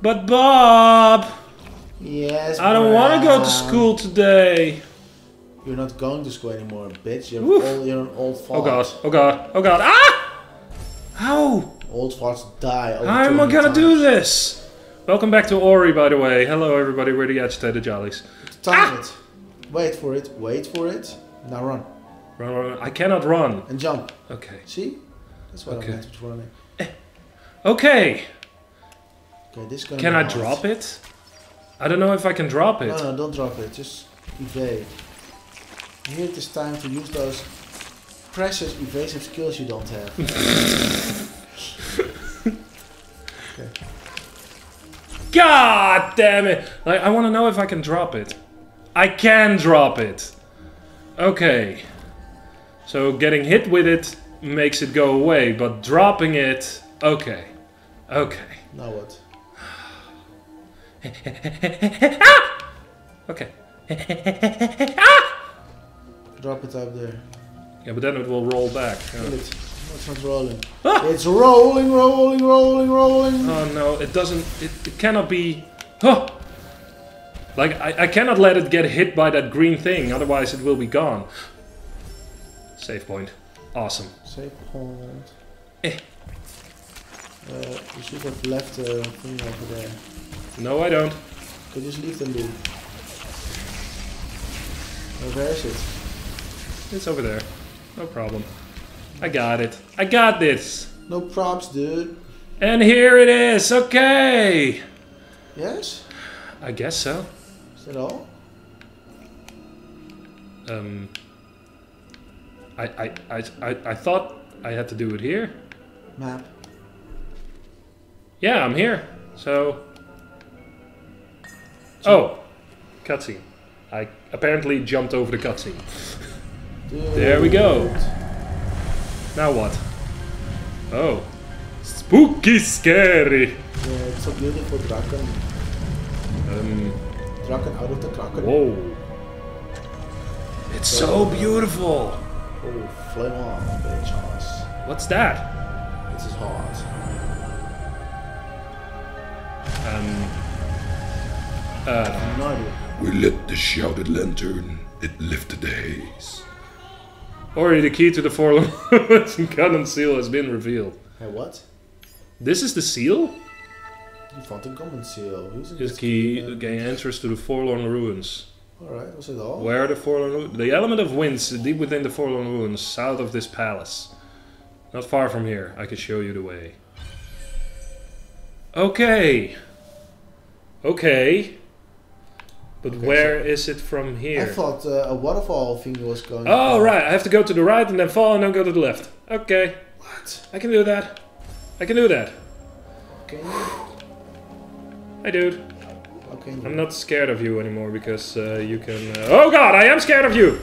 But Bob, Yes. I don't want to go to school today. You're not going to school anymore, bitch. You're, old, you're an old fart. Oh god, oh god, oh god. Ah! How? Old farts die. over How am I gonna do this? Welcome back to Ori, by the way. Hello, everybody. We're the agitated jollies. Time it. Wait for it. Wait for it. Now run Run, run, run. I cannot run. and jump. Okay. See? That's what Okay. I meant with running. Okay. Okay, this is Can I hard. drop it? I don't know if I can drop it. No, no, don't drop it. Just evade. Here it is time to use those precious evasive skills you don't have. God damn it! Like, I want to know if I can drop it. I can drop it. Okay. So getting hit with it makes it go away, but dropping it, okay. Okay. now what? Okay. Drop it up there. Yeah, but then it will roll back. Yeah. it. It's not rolling. Ah! It's rolling, rolling, rolling, rolling. Oh no, it doesn't. It, it cannot be. Huh! Like, I, I cannot let it get hit by that green thing, otherwise it will be gone. Save point. Awesome. Save point. Eh. Uh, you should have left the thing over there. No, I don't. You just leave them be? Oh, where is it? It's over there. No problem. I got it. I got this. No props, dude. And here it is. Okay. Yes? I guess so. Is that all? Um. I I I I, I thought I had to do it here. Map. Yeah, I'm here. So. Oh, cutscene. I apparently jumped over the cutscene. There we go. Now what? Oh. Spooky scary. Yeah, it's so beautiful, Draken. Um, Draken out of the Kraken. whoa. It's so beautiful. Oh, flame on, bitch ass. What's that? This is hot. Um. Uh, No idea. We lit the shouted lantern. It lifted the haze. Ori, the key to the forlorn Ruins and Gumon Seal has been revealed. Hey, what? This is the seal? You found a Gumon seal. Who's This key gain entrance to the Forlorn Ruins. Alright, was it all? Where are the Forlorn Ruins? The element of winds deep within the Forlorn Ruins, south of this palace. Not far from here. I can show you the way. Okay. Okay. But Okay, where is it from here? I thought uh, a waterfall thing was going Oh, right. I have to go to the right and then fall and then go to the left. Okay. What? I can do that. I can do that. Okay. Hi, dude. Okay. I'm not scared of you anymore because uh, you can. Uh... Oh god, I am scared of you!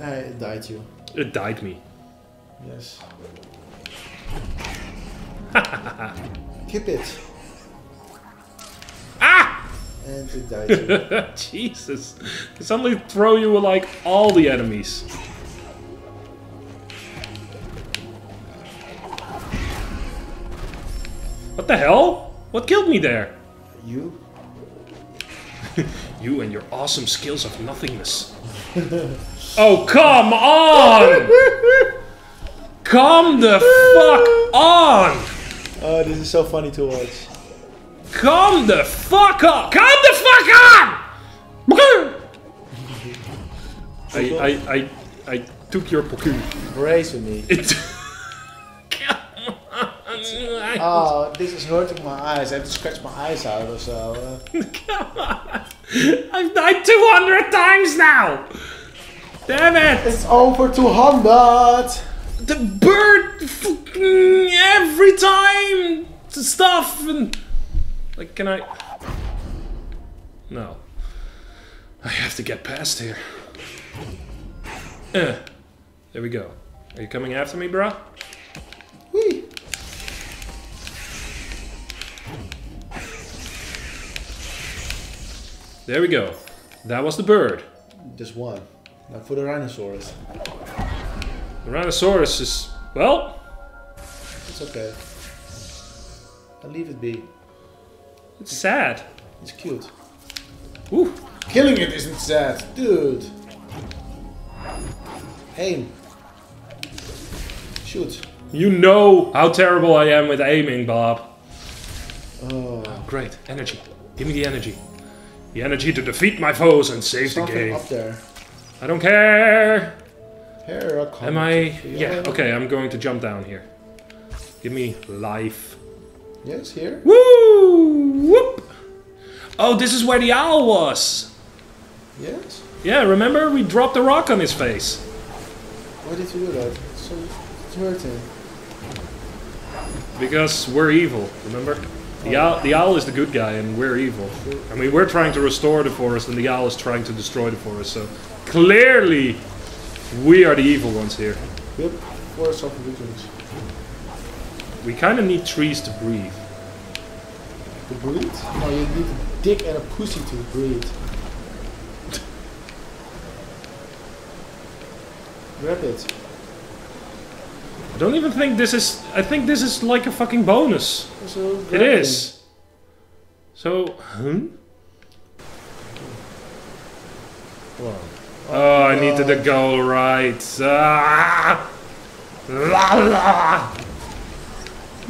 I died you. It died me. Yes. Keep it. And it died. Jesus. They suddenly throw you like all the enemies. What the hell? What killed me there? you? You and your awesome skills of nothingness. oh, come on! Come the fuck on! Oh, this is so funny to watch. Come the fuck on! Come the fuck on! I, I, I, I took your Poku. Brace with me. It. Come on! Oh, this is hurting my eyes. I have to scratch my eyes out or so. Uh, Come on! I've died 200 times now! Damn it! it's over 200! The bird fucking every time stuff and like can I No. I have to get past here. Eh. There we go. Are you coming after me, bruh? Whee! There we go. That was the bird. Just one. Not for the rhinoceros. The rhinoceros is well, It's okay. I'll leave it be. It's sad. It's cute. Ooh. Killing it isn't sad, dude. Aim. Shoot. You know how terrible I am with aiming, Bob. Oh, Great. Energy. Give me the energy. The energy to defeat my foes and save the something game. up there. I don't care. Here I come. Am I... Yeah, okay, I'm going to jump down here. Give me life. Yes, here. Woo! Whoop! Oh, this is where the owl was. Yes. Yeah, remember? We dropped a rock on his face. Why did you do that? It's so it's hurting. Because we're evil, remember? The owl, the owl is the good guy and we're evil. I mean, we're trying to restore the forest and the owl is trying to destroy the forest, so clearly we are the evil ones here. Yep. Forest of Vigilance. We kind of need trees to breathe. To breathe? No, you need a dick and a pussy to breathe. Grab it. I don't even think this is... I think this is like a fucking bonus. So It is. So? Hold on. Oh, I needed to go right. Ah! La la!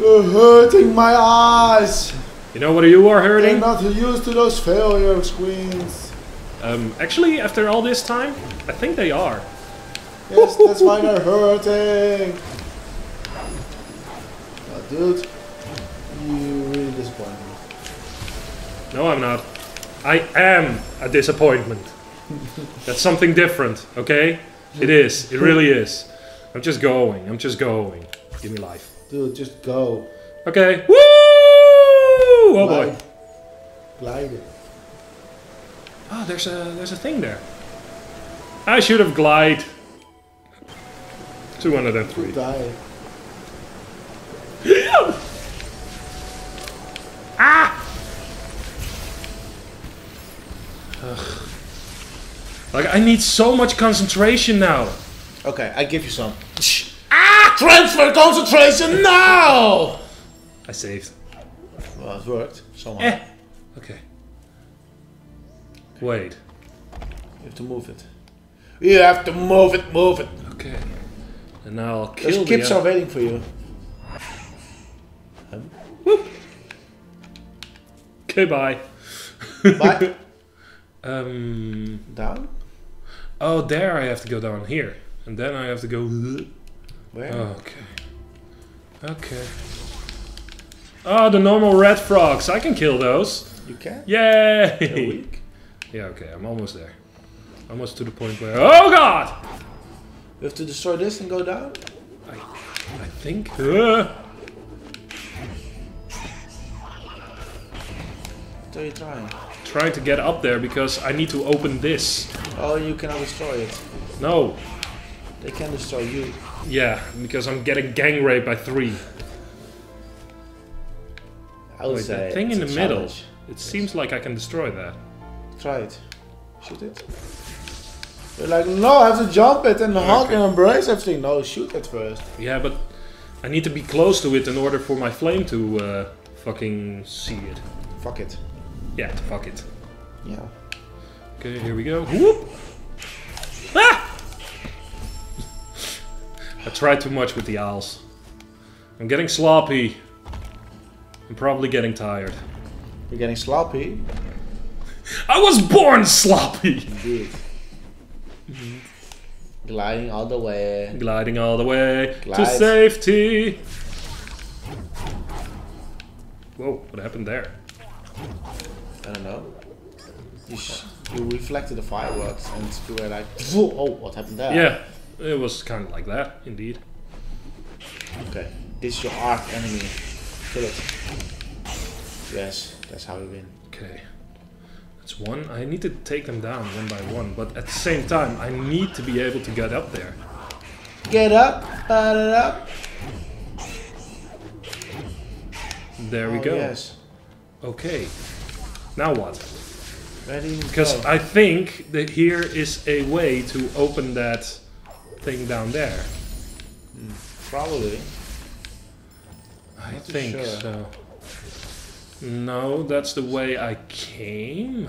You're hurting my eyes. You know what you are hurting? I'm not used to those failure screens. Um, actually, after all this time, I think they are. Yes, that's why they're hurting. Oh, dude, you really disappoint me. No, I'm not. I am a disappointment. That's something different, okay? It is. It really is. I'm just going. I'm just going. Give me life. Dude, just go. Okay. Woo! Oh boy. Glide. Glide it. Oh, there's a there's a thing there. I should have glide. 203. Die. Ah! Ugh. Like I need so much concentration now. Okay, I give you some. Transfer concentration now! I saved. Well, it worked. Somehow. Eh. Okay. Wait. You have to move it. You have to move it, move it. Okay. And now I'll kill Those the kids are waiting for you. Okay, bye. Bye. Um. Down? Oh, there I have to go down here, and then I have to go. Where? Okay. Okay. Oh, the normal red frogs. I can kill those. You can? Yay! Weak. Yeah, okay, I'm almost there. Almost to the point where. Oh god! We have to destroy this and go down? I, I think. Uh, What are you trying? trying to get up there because I need to open this. Oh, you cannot destroy it. No. They can destroy you. Yeah, because I'm getting gang raped by three. I would Wait, say that thing in the it's a middle. challenge. It seems like I can destroy that. Try it. Shoot it. You're like, no, I have to jump it and hug and embrace everything. No, shoot it first. Yeah, but I need to be close to it in order for my flame to uh, fucking see it. Fuck it. Yeah, fuck it. Yeah. Okay, here we go. Whoop! I tried too much with the owls. I'm getting sloppy. I'm probably getting tired. You're getting sloppy. I was born sloppy! Indeed. Gliding all the way. Gliding all the way to safety. Whoa, what happened there? I don't know. You, you reflected the fireworks and you were like, oh, what happened there? Yeah, it was kind of like that, indeed. Okay. This is your arch enemy. Kill it. Yes, that's how you win. Okay. That's one. I need to take them down one by one, but at the same time, I need to be able to get up there. Get up, pat it up. There we Oh, go. Yes. Okay. Now what? Ready? Because. I think that here is a way to open that thing down there. Probably. I think sure. so. No, that's the way I came.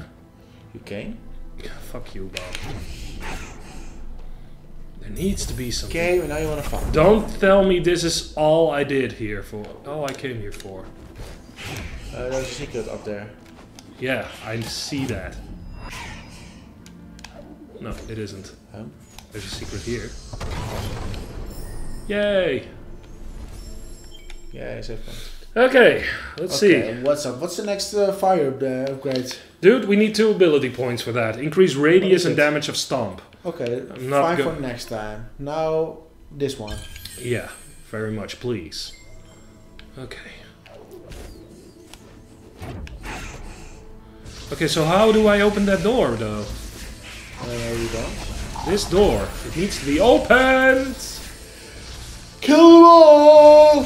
You came? Fuck you, Bob. There needs to be something. Okay, now you wanna fight. Don't tell me this is all I did here for. All I came here for. Uh, there's a secret up there. Yeah, I see that. No, it isn't. There's a secret here. Yay! Yeah, safe point. Okay, let's Okay, see. and what's up? What's the next uh, fire up upgrade? Dude, we need two ability points for that. Increase radius and damage of stomp. Okay, I'm not fine for next time. Now, this one. Yeah, very much, please. Okay. Okay, so how do I open that door, though? Uh, you don't. This door, it needs to be opened! Kill them all!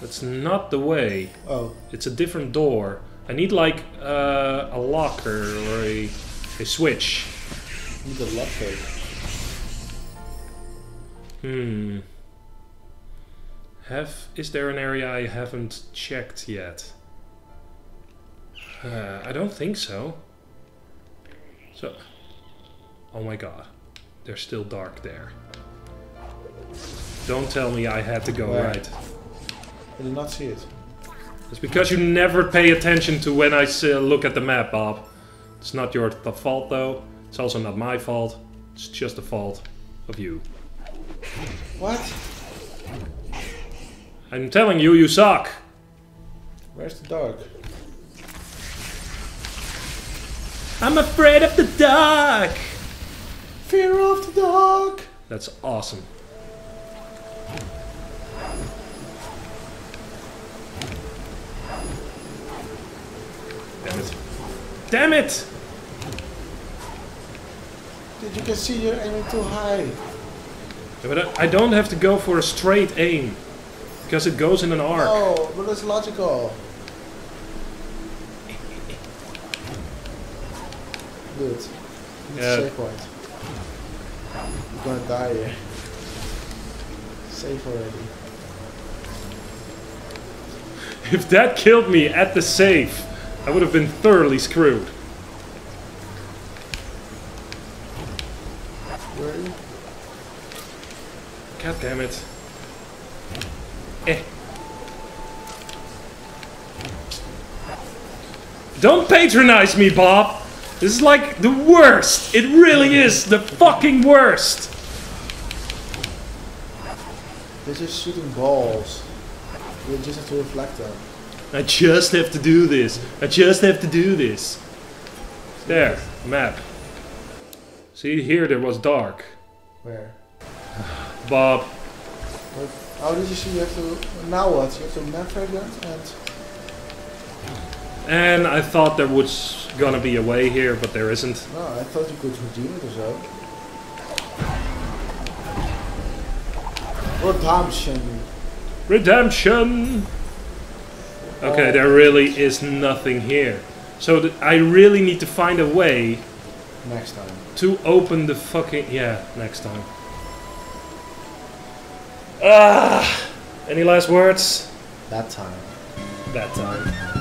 That's not the way. Oh, It's a different door. I need like uh, a locker or a, a switch. need a lock code. Hmm. Have is there an area I haven't checked yet? Uh, I don't think so. So, oh my god, they're still dark there. Don't tell me I had to go Where? right. I did not see it. It's because you never pay attention to when I uh, look at the map, Bob. It's not your fault though. It's also not my fault. It's just the fault of you. What? I'm telling you, you suck. Where's the dark? I'm afraid of the dark. Fear of the dark! That's awesome. Damn it. Damn it! Did you can see you're aiming too high. Yeah, But I don't have to go for a straight aim. Because it goes in an arc. Oh, but it's logical. Good. It's Yeah. A safe point. You're gonna die here. Safe already. If that killed me at the safe, I would have been thoroughly screwed. Where are you? God damn it. Eh. Don't patronize me, Bob! This is like the worst! It really is the fucking worst! They're just shooting balls. You just have to reflect them. I just have to do this. I just have to do this. There, map. See, here there was dark. Where? Bob, What? How did you see you have to... Now what? You have to map fragment and... and I thought there was gonna be a way here, but there isn't. No, I thought you could redeem it or so. Redemption. Redemption! Okay, Oh. there really is nothing here. So I really need to find a way Next time. to open the fucking... Yeah, next time. Ah! Any last words? That time. That time.